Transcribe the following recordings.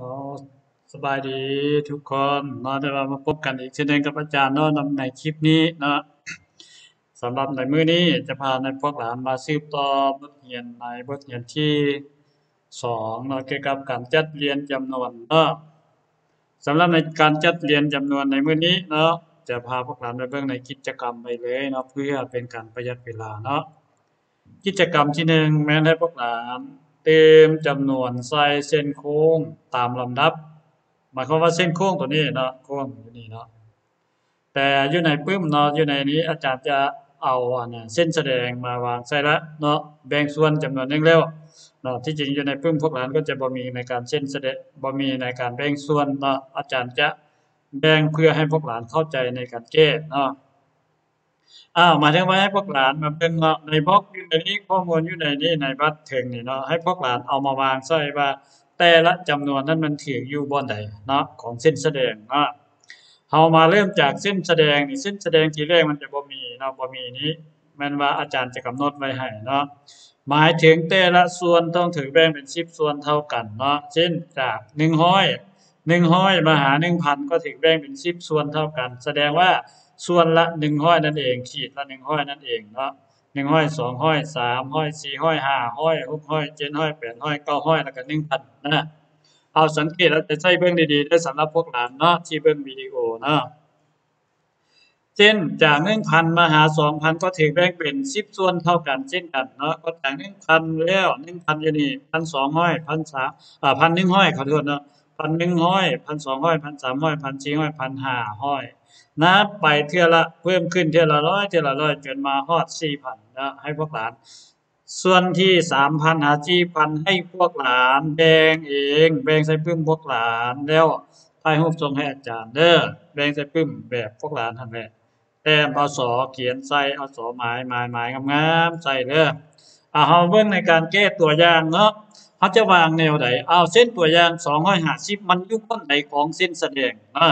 อ๋อสบายดีทุกคนเนาะได้มาพบกันอีกเช่นเดิมกับอาจารย์เนาะในคลิปนี้เนาะสำหรับในมื้อนี้จะพาในพวกหลานมาสืบต่อบทเรียนในบทเรียนที่สองเนาะเกี่ยวกับการจัดเรียนจำนวนเนาะสำหรับในการจัดเรียนจำนวนในมื้อนี้เนาะจะพาพวกหลานไปเบิ่งในกิจกรรมไปเลยเนาะเพื่อเป็นการประหยัดเวลาเนาะกิจกรรมที่หนึ่งแม่นให้พวกหลาน เติมจำนวนใส่เส้นโค้งตามลำดับ หมายความว่าเส้นโค้งตัวนี้เนาะโค้งอยู่นี่เนาะแต่อยู่ในปึ้มเนาะอยู่ในนี้อาจารย์จะเอาอันน่ะเส้นแสดงมาวางใส่ละเนาะแบ่งส่วนจำนวนหนึงแล้วเนาะที่จริงอยู่ในปึ้มพวกหลานก็จะบ่มีในการเส้นแสดงบ่มีในการแบ่งส่วนเนาะอาจารย์จะแบ่งเพื่อให้พวกหลานเข้าใจในการแก้เนาะ อ้าวหมายถึงว่าให้พวกหลานมาเบิ่งเนาะในบล็อกอยู่ในนี้ข้อมูลอยู่ในนี้ในบัตรถึงนี่เนาะให้พวกหลานเอามาวางใส่ว่า แต่ละจำนวนนั้นมันถูกอยู่บนใดเนาะของเส้นแสดงเนาะเฮามาเริ่มจากเส้นแสดงนี่เส้นแสดงทีแรกมันจะบ่มีเนาะบ่มีนี้แม่นว่าอาจารย์จะกำหนดไว้ให้เนาะหมายถึงแต่ละส่วนต้องถูกแบ่งเป็น10ส่วนเท่ากันเนาะเช่นจาก100 100มาหา1,000ก็ถูกแบ่งเป็น10ส่วนเท่ากัน แสดงว่า ส่วนละหนึ่งห้อยนั่นเอง ขีดละหนึ่งห้อยนั่นเองเนาะหนึ่งห้อยสองห้อยสามห้อยสี่ห้อยห้าห้อยหกห้อยเจ็ดห้อยแปดห้อยเก้าห้อยแล้วก็หนึ่งพันนะเอาสังเกตแล้วจะใช้เบิ่งดีๆได้สำหรับพวกหลานเนาะที่เบิ่งวิดีโอเนาะเช่นจากหนึ่งพันมาหาสองพันก็ถือแบ่งเป็นสิบส่วนเท่ากันเช่นกันเนาะก็จากหนึ่งพันแล้วหนึ่งพันอยู่นี่พันสองห้อยพันสามอ่าพันหนึ่งห้อยขอโทษเนาะพันหนึ่งห้อยพันสองห้อยพันสามห้อยพันสี่ห้อยพันห้าห้อย นับไปเทื่อละเพิ่มขึ้นเทื่อละร้อยเทื่อละร้อยจนมาฮอด4,000นนะให้พวกหลาน ส่วนที่3,000หา4,000ให้พวกหลานแบ่งเองแบ่งใส่ปึ้มพวกหลานแล้วถ่ายรูปส่งให้อาจารย์เด้อแบ่งใส่ปึ้มแบบพวกหลานหั่นแหละแต้มเอาสอเขียนใส่เอาสอหมายหมายหมายงามๆใส่เด้ออ่าเฮาเบิ่งในการแก้ตัวอย่างเนาะเฮาจะวางแนวใดเอาเส้นตัวอย่าง250มันอยู่คนใดของเส้นแสดงนะ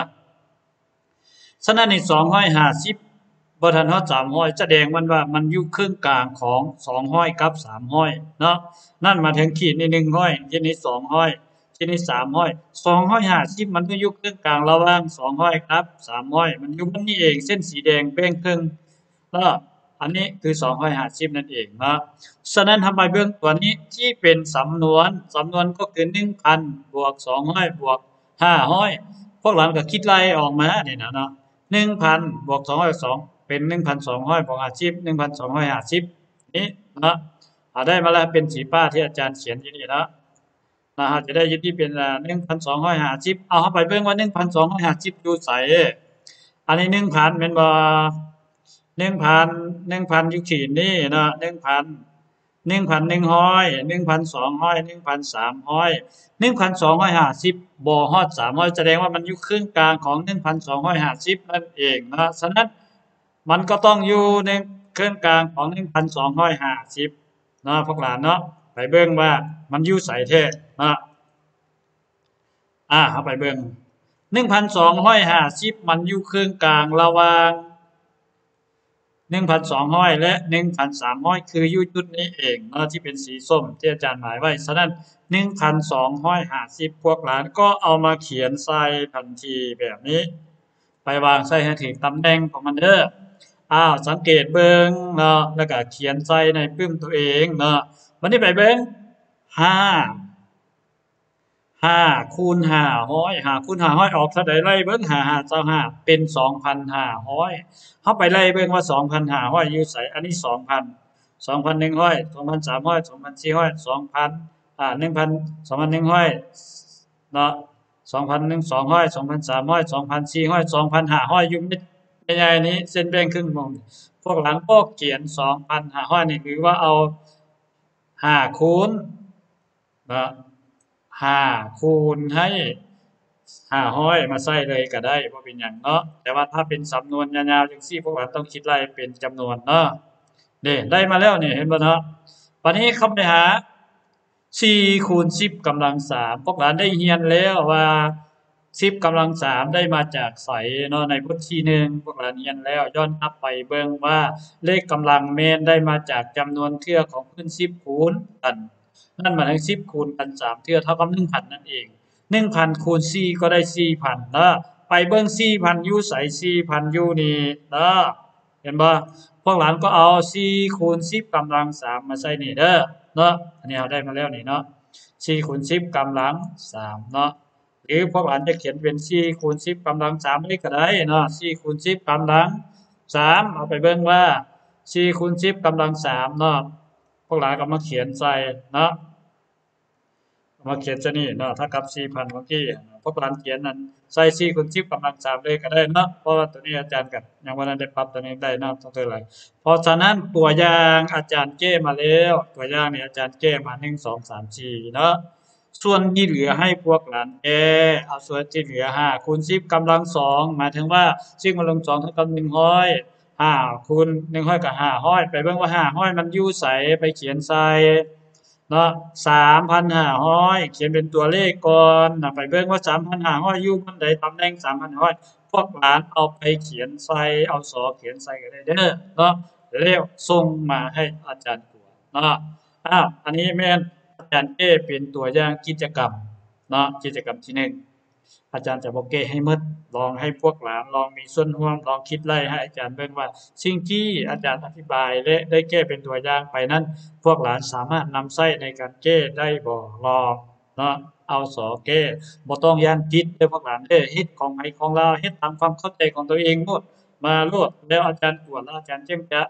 ฉะนั้นในี่250บ่ทันฮอด300แสดงมันว่ามันอยู่ครึ่งกลางของ200กับ300เนาะนั่นมาถึงขีดนี่100ขีดนี้200ขีดนี้300 250มันก็อยู่ครึ่งกลางระหว่าง200กับ300มันอยู่มันนี่เองเส้นสีแดงแบ่งครึ่งแล้วอันนี้คือ250นั่นเองเนาะฉะนั้นทำไมเบิ่งตัวนี้ที่เป็นสำนวนสำนวนก็คือ1,000บวก200บวก500พวกหลานก็คิดไล่ออกมาเนี่ยนะเนาะ หนึ่งพันบวกสองร้อยสองเป็นหนึ่งพันสองร้อยบวกห้าสิบหนึ่งพันสองร้อยห้าสิบนี่นะอาได้มาแล้วเป็นสีป้าที่อาจารย์เขียนอยู่นี่นะนะฮะจะได้ยึดที่เป็นหนึ่งพันสองร้อยห้าสิบเอาเข้าไปเบิ่งว่าหนึ่งพันสองร้อยห้าสิบอยู่ใสอันนี้หนึ่งพันเป็นบ่หนึ่งพันหนึ่งพันยู่ขีดนี่นะหนึ่งพัน หนึ่งพันหนึ่งร้อยหนึ่งพันสองร้อยหนึ่งพันสามร้อย1,250บ่ฮอด300แสดงว่ามันอยู่ครึ่งกลางของ1,250นั่นเองนะฉะนั้นมันก็ต้องอยู่ในครึ่งกลางของ1,250นสองห้อยห้าสิบนะพวกหลานเนาะไปเบิ่งว่ามันอยู่ไสแท้นะอ่าเอาไปเบิ่ง1,250มันอยู่ครึ่งกลางระหว่าง 1,200และ1,300คือยู่จุดนี้เองเนาะที่เป็นสีส้มที่อาจารย์หมายไว้ฉะนั้น1,250พวกหลานก็เอามาเขียนใส่ทันทีแบบนี้ ไปวางใส่ให้ถึงตำแหน่งของมันเด้ออ้าวสังเกตเบิ่งเนาะแล้วก็เขียนใส่ในปึ้มตัวเองเนาะวันนี้ไปเบิ่ง ห้าคูณห้าห้อยห้าคูณห้าห้อยออกเท่าใดไล่เบิ้งห้าห้าเจ้าห้าเป็นสองพันห้าห้อยเขาไปไล่เบิ้งว่าสองพันห้าห้อยยู่ใส่อันนี้สองพันสองพันหนึ่งห้อยสองพันสามห้อยสองพันสี่ห้อยสองพันอ่าหนึ่งพันสองพันหนึ่งห้อยเนาะสองพันหนึ่งสองห้อยสองพันสามห้อยสองพันสี่ห้อยสองพันห้าห้อยยู่ไม่ใหญ่นี้เส้นแบ่งครึ่งวงพวกหลังพวกเขียนสองพันห้าห้อยนี่คือว่าเอาห้าคูณเนาะะ5คูณให้500มาใส่เลยก็ได้บ่เป็นหยังเนาะแต่ว่าถ้าเป็นสำนวนยาวๆจังซี่พวกหลาต้องคิดไล่เป็นจำนวนเนาะนี่ได้มาแล้วเนี่ยเห็นบ่เนาะบัดนี้คำไปหา4คูณ10กำลัง3พวกหลานได้เรียนแล้วว่า10กำลัง3ได้มาจากไสเนาะในบทที่1พวกหลานเรียนแล้วย้อนกลับไปเบิ่งว่าเลขกำลังแม่นได้มาจากจำนวนเทื่อของพื้น10คูณกัน นั่นหมายถึง10คูณกัน3เทื่อเท่ากับ1,000นั่นเองหนึ่งพันคูณสี่ก็ได้สี่พันเนาะไปเบิ่งสี่พันยู่ใส่สี่พันยูนี่เนาะเห็นบ่พวกหลานก็เอาสี่คูณสิบกำลังสามมาใส่นี่เด้อเนาะอันนี้เราได้มาแล้วนี่เนาะสี่คูณสิบกำลังสามเนาะหรือพวกหลานจะเขียนเป็นสี่คูณสิบกำลังสามนี่ก็ได้เนาะสี่คูณสิบกำลังสามเอาไปเบิ่งว่าสี่คูณสิบกำลังสามเนาะพวกหลานก็มาเขียนใส่เนาะ มาเขียนจะนี่เนาะถ้ากับ4,000เมื่อกี้พวกหลานเขียนนั้นใส่4คูณ10กำลัง3เลยก็ได้เนาะเพราะว่าตัวนี้อาจารย์ก็ยังบ่ทันได้ปรับตัวนี้ได้เนาะต้องเท่าไหร่เพราะฉะนั้นตัวอย่างอาจารย์แก้มาแล้ว ตัวอย่างเนี่ยอาจารย์แก้มา1 2 3 4เนาะส่วนที่เหลือให้พวกหลานแกเอาส่วนที่เหลือ5คูณ10กำลัง2หมายถึงว่า10กำลัง2เท่ากับ100 5คูณ100กับ500ไปเบิ่งว่า500มันยู่ไสไปเขียนใส่ เนาะสามพันห้าร้อยเขียนเป็นตัวเลขก่อนนะไปเบิ่งว่าสามพันห้าร้อยอยู่บนใดตำแหน่งสามพันห้าร้อยพวกหลานเอาไปเขียนใส่เอาสอเขียนใส่ก็ได้เด้อเนาะแล้วส่งมาให้อาจารย์กวเนาะอ้าวอันนี้แม่นอาจารย์เอเป็นตัวอย่างกิจกรรมเนาะกิจกรรมที่หนึ่ง อาจารย์จะบ่เกให้หมดลองให้พวกหลานลองมีส่วนร่วมลองคิดไล่ให้อาจารย์เบิ่งว่า สิ่งที่อาจารย์อธิบายและได้แก้เป็นตัวอย่างไปนั้น พวกหลานสามารถนำใช้ในการแก้ได้บ่ลองเนาะเอาสอแก้บ่ต้องย้านผิดเด้อพวกหลานเด้อเฮ็ดของไผของเราเฮ็ดตามความเข้าใจของตัวเองโลดมาโลดแล้วอาจารย์กวดแล้วอาจารย์จึงจะ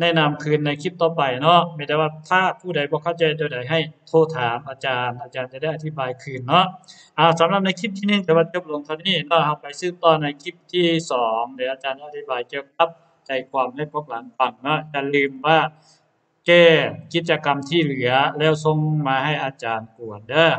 แนะนำคืนในคลิปต่อไปเนาะไมีแต่ว่าถ้าผู้ใดบ่เข้าใจตัวใดให้โทรถามอาจารย์ อาจารย์จะได้อธิบายคืนเนาะอ่าสำหรับในคลิปที่1จะว่าจบลงเท่านี้เนาะเราไปสืบต่อในคลิปที่สองเดี๋ยวอาจารย์อธิบายเกี่ยวกับใจความให้พวกหลานฟังเนาะอย่าลืมว่าแก้กิจกรรมที่เหลือแล้วส่งมาให้อาจารย์กวดเด้อ